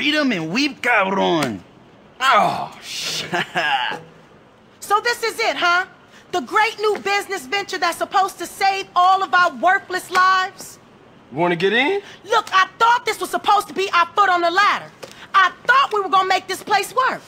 Read 'em and weep, cabron. Oh, shit. So this is it, huh? The great new business venture that's supposed to save all of our worthless lives? You Want to get in? Look, I thought this was supposed to be our foot on the ladder. I thought we were gonna make this place work.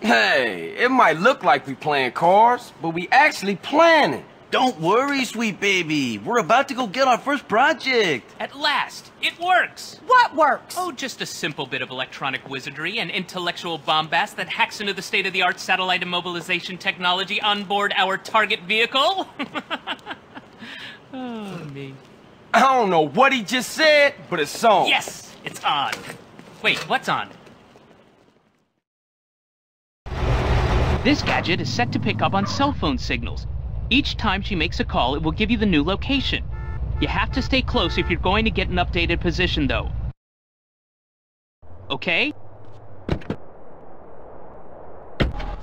Hey, it might look like we playing cards, but we actually planning. Don't worry, sweet baby. We're about to go get our first project. At last, it works! What works? Oh, just a simple bit of electronic wizardry and intellectual bombast that hacks into the state-of-the-art satellite immobilization technology on board our target vehicle. oh, me. I don't know what he just said, but it's on. Yes, it's on. Wait, what's on? This gadget is set to pick up on cell phone signals. Each time she makes a call, it will give you the new location. You have to stay close if you're going to get an updated position, though. Okay?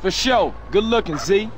For sure. Good looking, Z.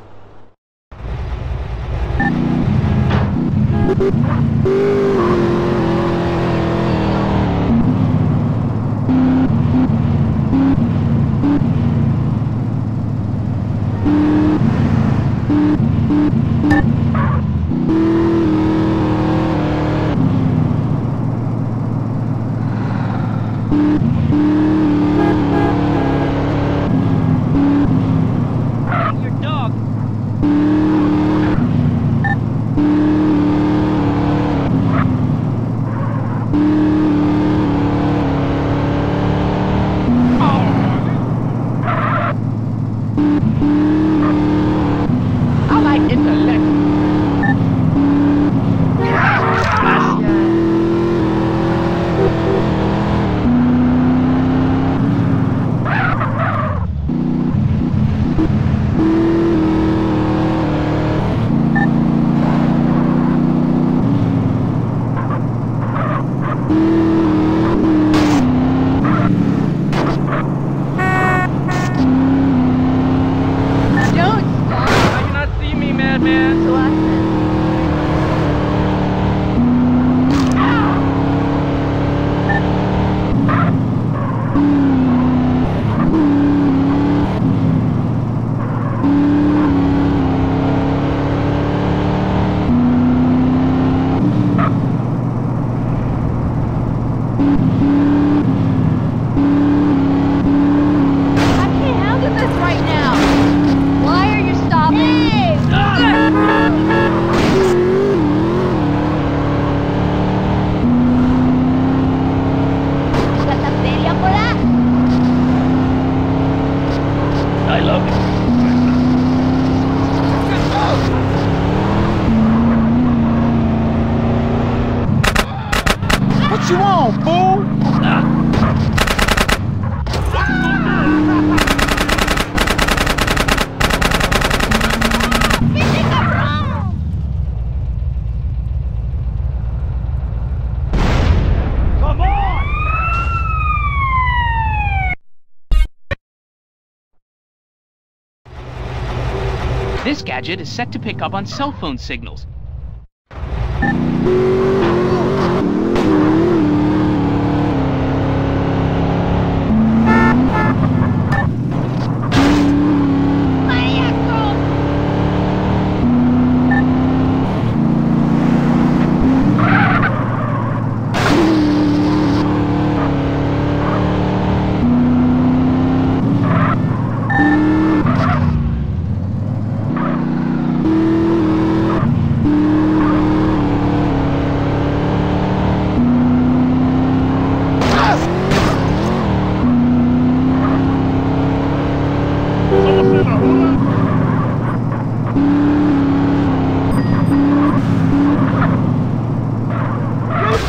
This gadget is set to pick up on cell phone signals.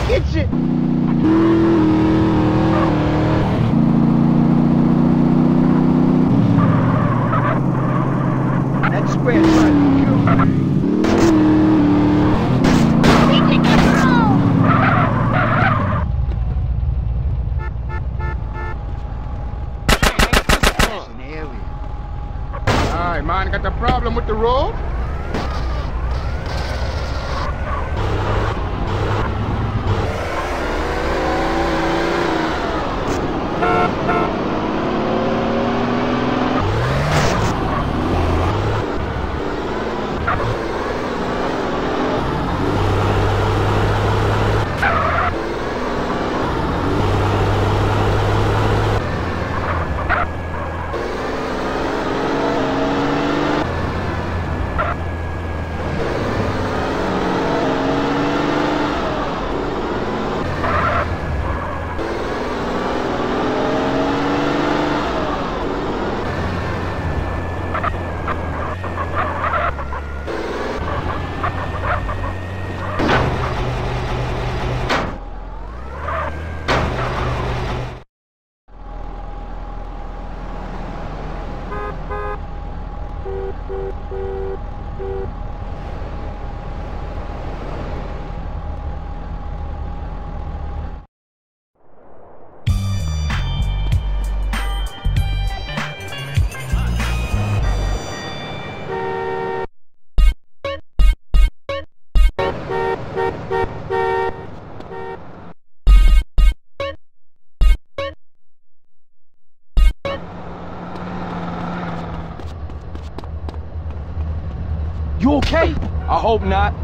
Get it. That spread right. Alright, man, got a problem with the road? Hope not.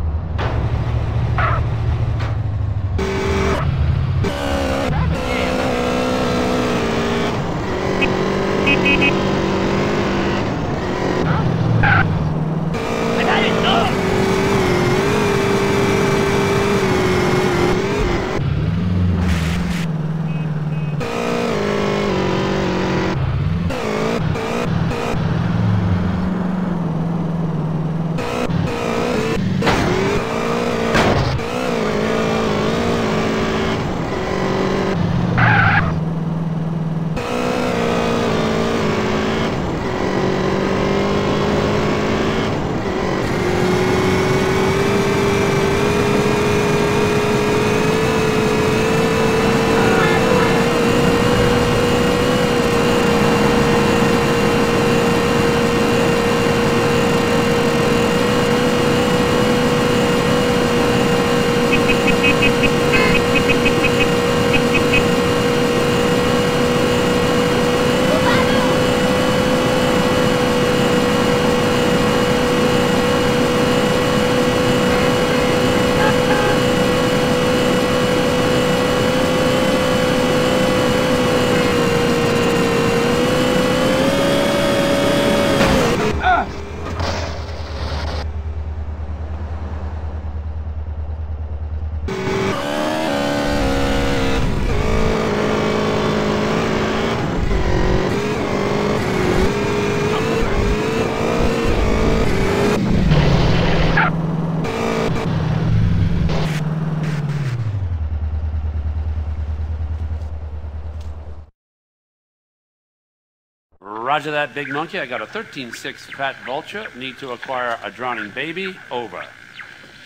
Roger that, big monkey. I got a 13-6 fat vulture. Need to acquire a drowning baby. Over.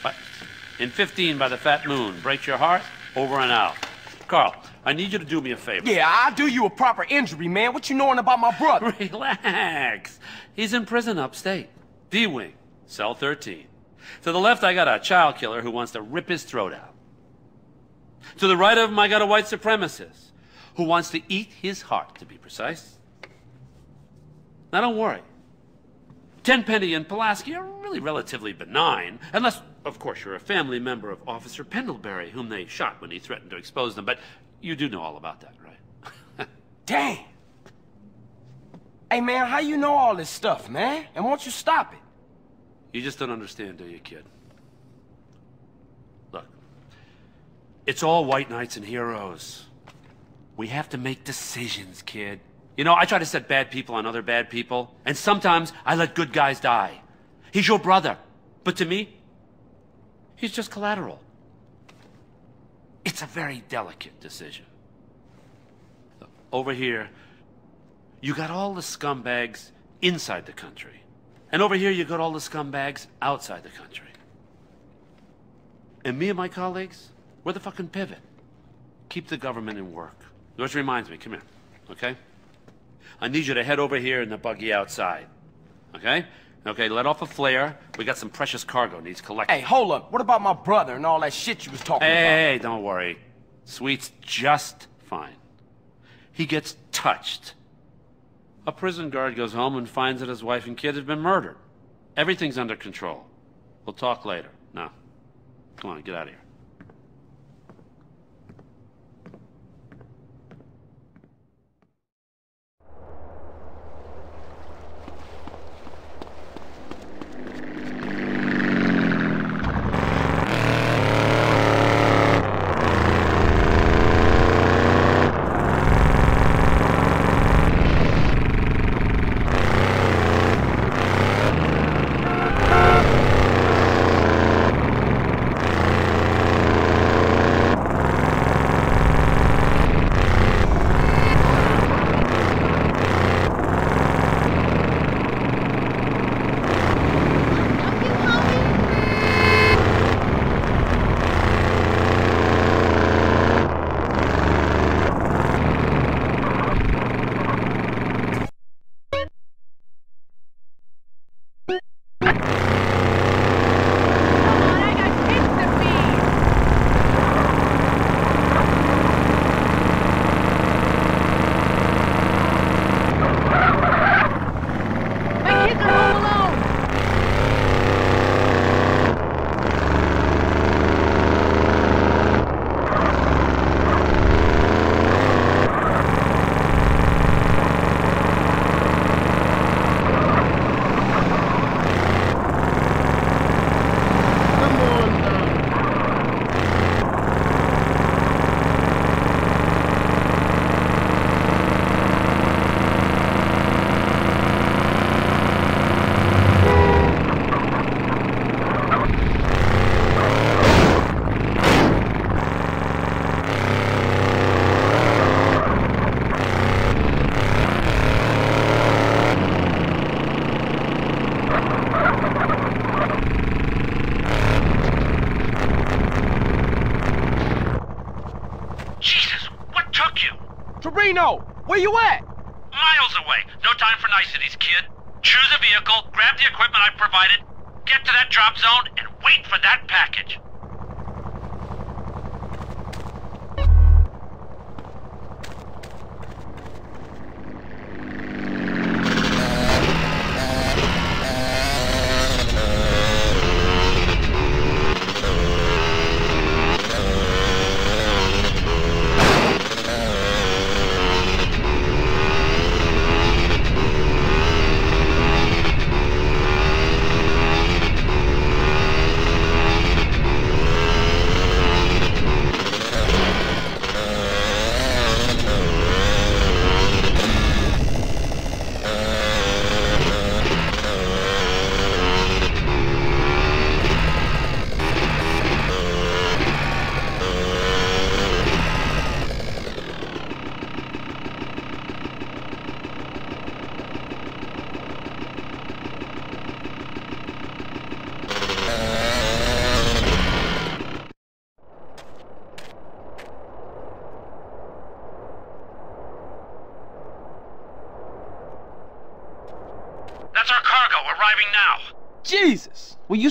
What? In 15 by the fat moon. Break your heart. Over and out. Carl, I need you to do me a favor. Yeah, I'll do you a proper injury, man. What you knowing about my brother? Relax. He's in prison upstate. D-Wing, cell 13. To the left, I got a child killer who wants to rip his throat out. To the right of him, I got a white supremacist who wants to eat his heart, to be precise. Now, don't worry. Tenpenny and Pulaski are really relatively benign, unless, of course, you're a family member of Officer Pendlebury, whom they shot when he threatened to expose them. But you do know all about that, right? Damn. Hey, man, how you know all this stuff, man? And won't you stop it? You just don't understand, do you, kid? Look, it's all white knights and heroes. We have to make decisions, kid. You know, I try to set bad people on other bad people, and sometimes I let good guys die. He's your brother, but to me, he's just collateral. It's a very delicate decision. Over here, you got all the scumbags inside the country. And over here, you got all the scumbags outside the country. And me and my colleagues, we're the fucking pivot. Keep the government in work. Which reminds me, come here, okay? I need you to head over here in the buggy outside. Okay? Okay, let off a flare. We got some precious cargo needs collecting. Hey, hold up. What about my brother and all that shit you was talking Hey, about? hey, hey, don't worry. Sweet's just fine. He gets touched. A prison guard goes home and finds that his wife and kid have been murdered. Everything's under control. We'll talk later. Now, come on, get out of here. Toreno, where you at? Miles away. No time for niceties, kid. Choose a vehicle, grab the equipment I've provided, get to that drop zone, and wait for that package.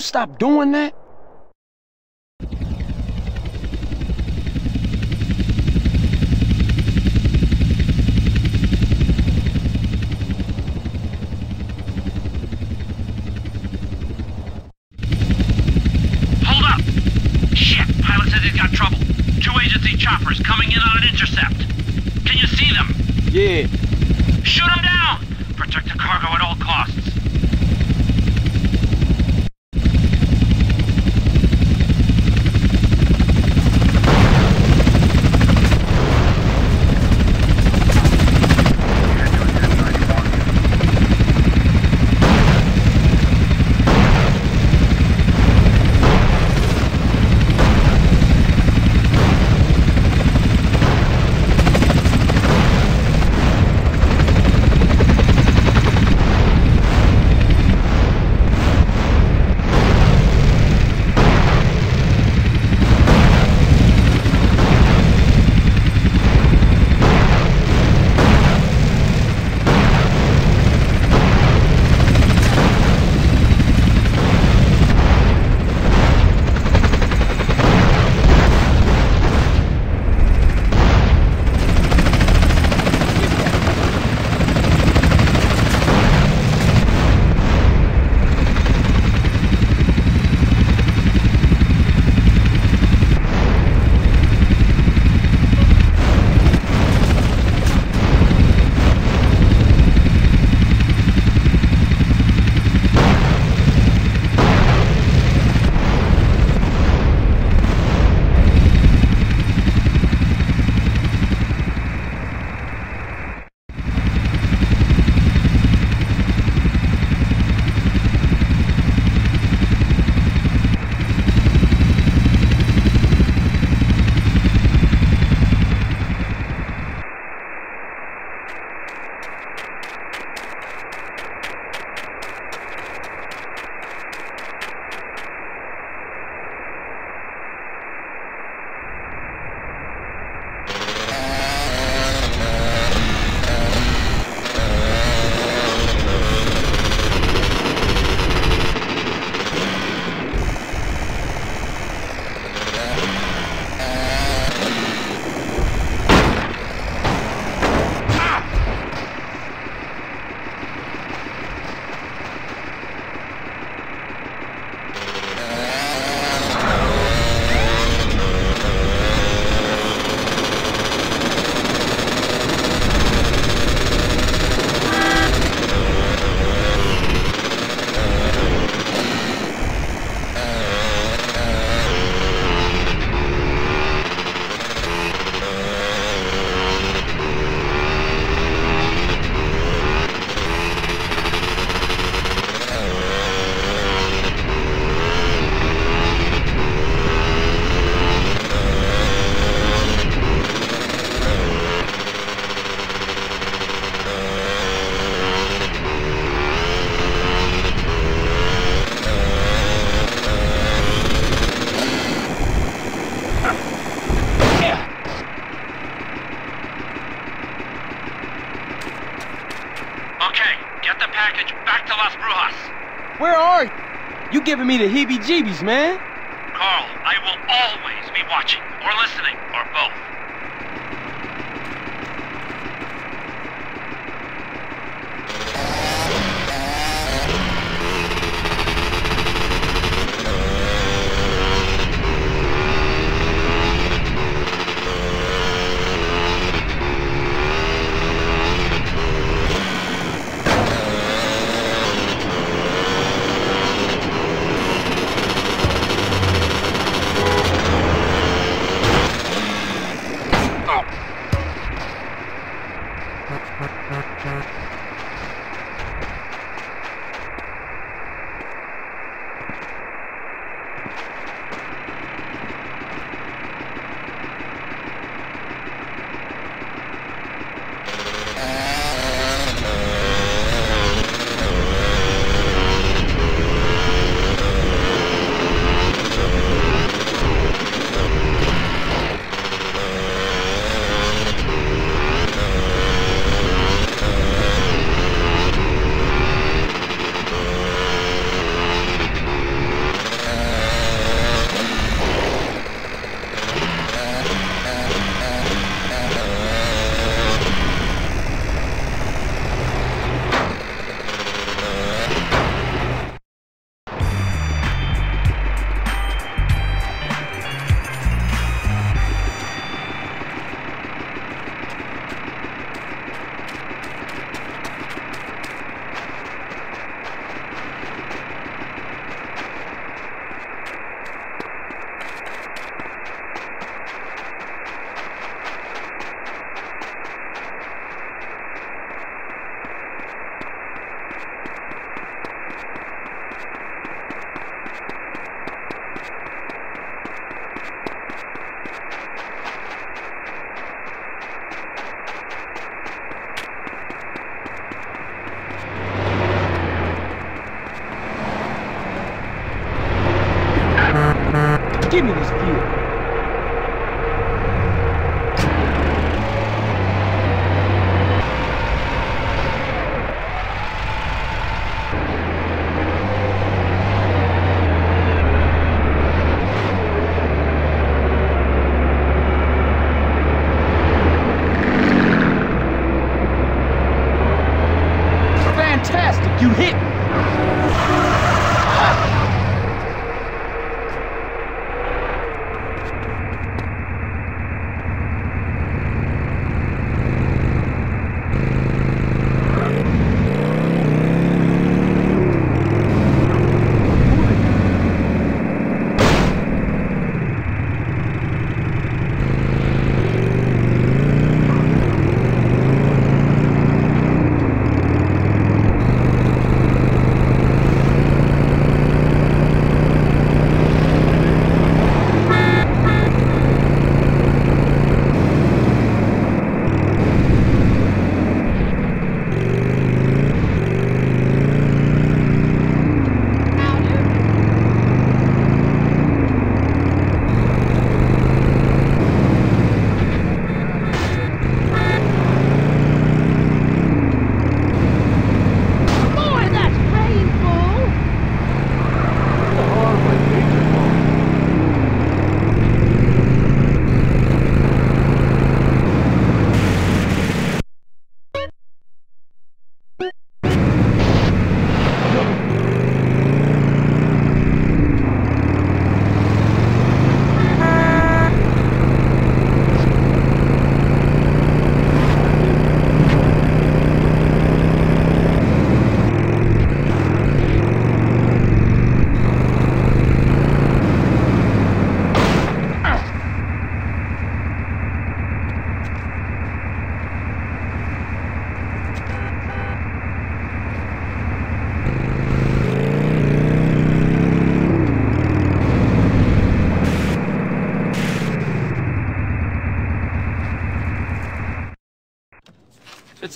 You stop doing that? Hold up! Shit, pilot says he's got trouble. Two agency choppers coming in on an intercept. Can you see them? Yeah. Shoot them down! Protect the cargo giving me the heebie-jeebies, man.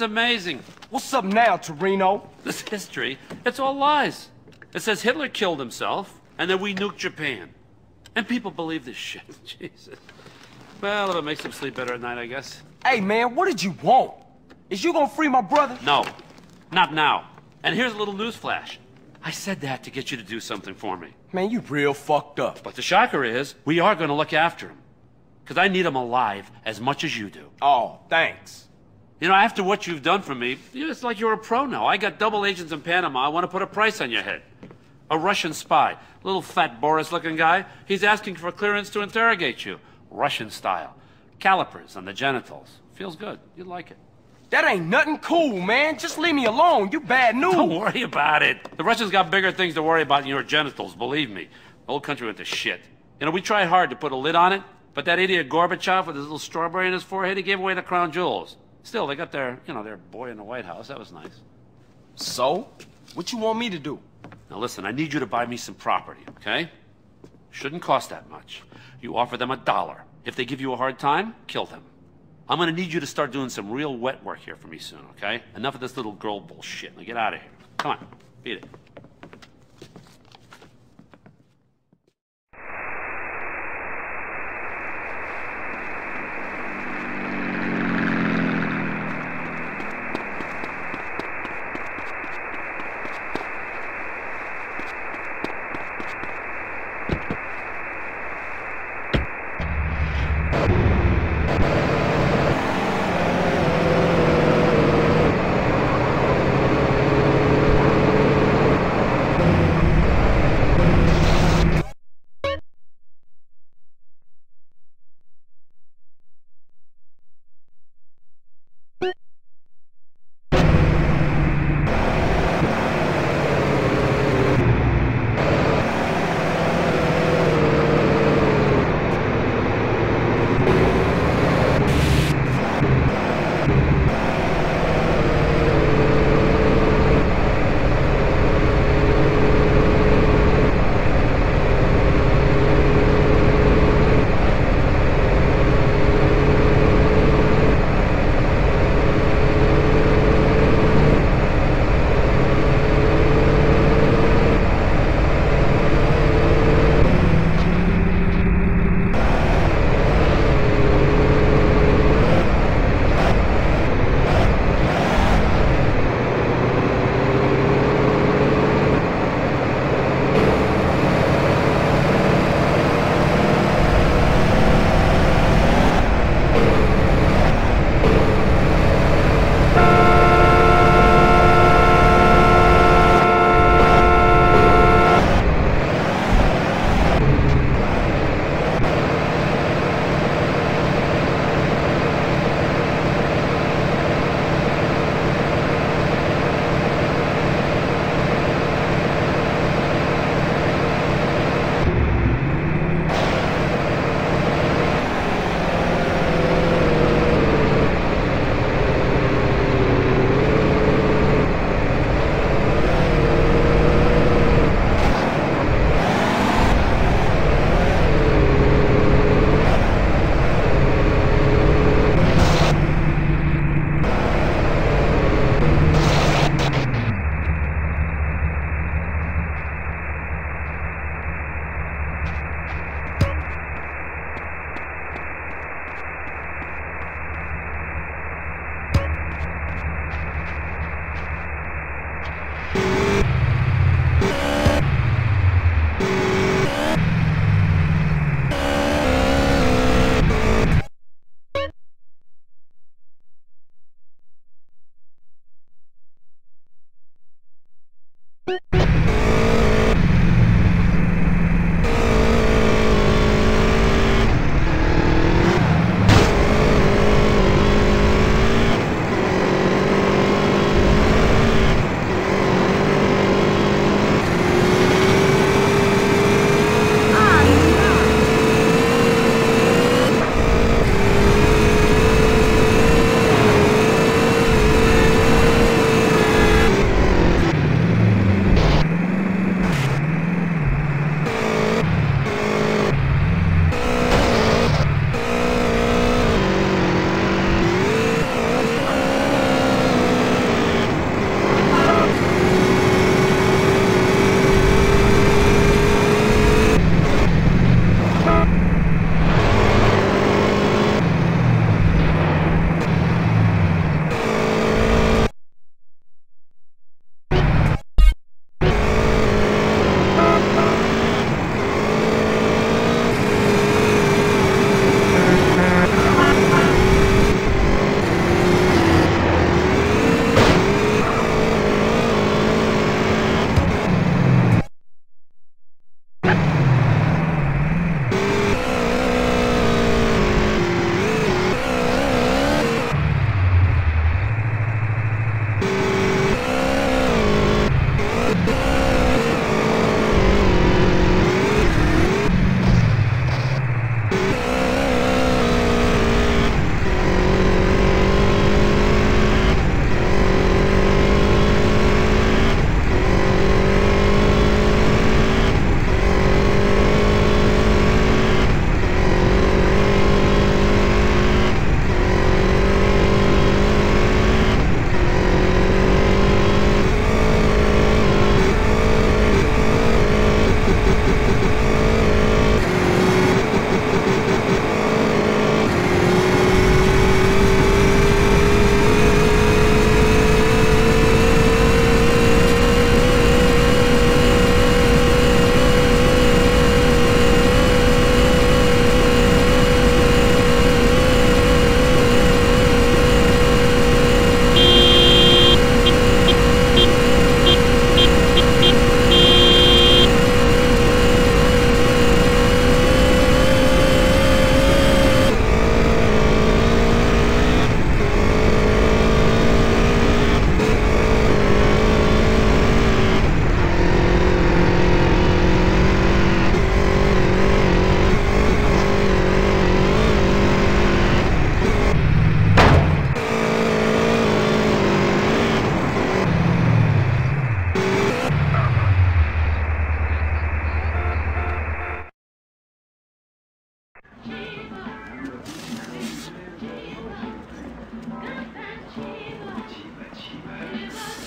Amazing. What's up now, Toreno? This history, it's all lies. It says Hitler killed himself, and then we nuked Japan. And people believe this shit. Jesus. Well, if it makes them sleep better at night, I guess. Hey, man, what did you want? Is you gonna free my brother? No, not now. And here's a little news flash. I said that to get you to do something for me. Man, you real fucked up. But the shocker is, we are going to look after him. Because I need him alive as much as you do. Oh, thanks. You know, after what you've done for me, you- it's like you're a pro now. I got double agents in Panama. I want to put a price on your head. A Russian spy, little fat Boris-looking guy. He's asking for clearance to interrogate you, Russian style. Calipers on the genitals. Feels good. You'd like it. That ain't nothing cool, man. Just leave me alone. You bad news. Don't worry about it. The Russians got bigger things to worry about than your genitals, believe me. The whole country went to shit. You know, we tried hard to put a lid on it, but that idiot Gorbachev with his little strawberry in his forehead, he gave away the crown jewels. Still, they got their, you know, their boy in the White House. That was nice. So, what you want me to do? Now listen, I need you to buy me some property, okay? Shouldn't cost that much. You offer them a dollar. If they give you a hard time, kill them. I'm gonna need you to start doing some real wet work here for me soon, okay? Enough of this little girl bullshit. Now get out of here. Come on, beat it.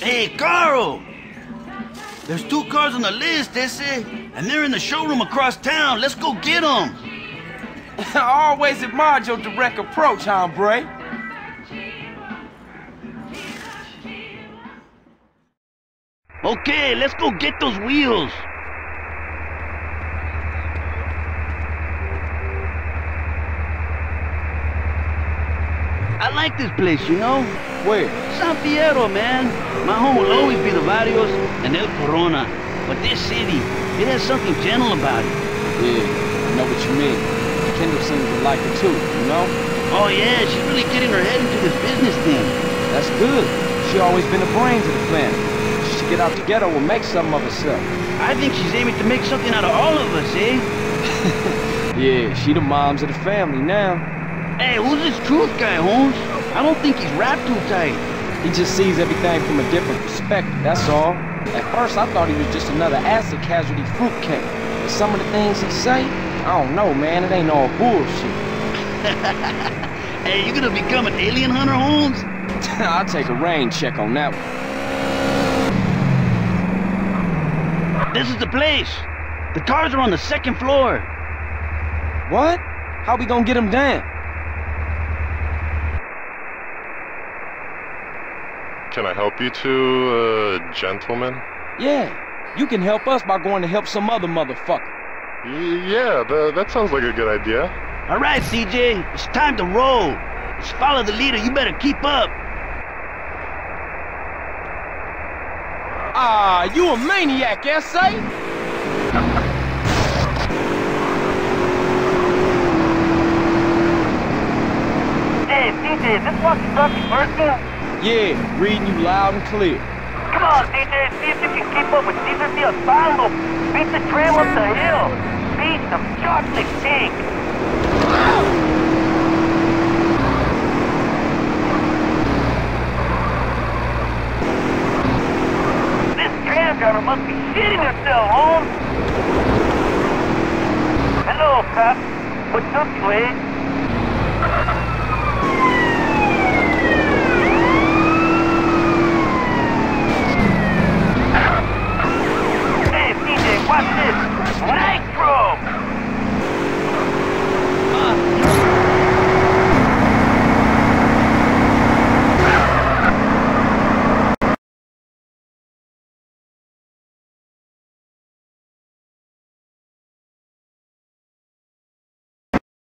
Hey, Carl! There's two cars on the list, they say, and they're in the showroom across town. Let's go get them. I always admired your direct approach, hombre. Okay, let's go get those wheels. Like this place, you know? Where? San Fierro, man. My home will always be the Barrios and El Corona. But this city, it has something gentle about it. Yeah, I know what you mean. Kendl seems to like it too, you know? Oh yeah, she's really getting her head into this business thing. That's good. She always been the brains of the family. She should get out the ghetto and make something of herself. I think she's aiming to make something out of all of us, eh? Yeah, she the moms of the family now. Hey, who's this truth guy, Holmes? I don't think he's wrapped too tight. He just sees everything from a different perspective, that's all. At first, I thought he was just another acid casualty fruitcake. But some of the things he say, I don't know, man. It ain't all bullshit. Hey, you gonna become an alien hunter, Holmes? I'll take a rain check on that one. This is the place. The cars are on the second floor. What? How we gonna get him down? Can I help you two, uh, gentlemen? Yeah, you can help us by going to help some other motherfucker. Y yeah, tha that sounds like a good idea. All right, CJ, it's time to roll. Let's follow the leader. You better keep up. Ah, you a maniac, S.A.? Hey, CJ, is this walkie-talkie working? Yeah, reading you loud and clear. Come on, CJ, see if you can keep up with Cesar Diaz Pablo. Beat the trail up the hill. Beat the chocolate cake. This tram driver must be shitting herself, Holmes. Hello, cop. What's up, eh? passe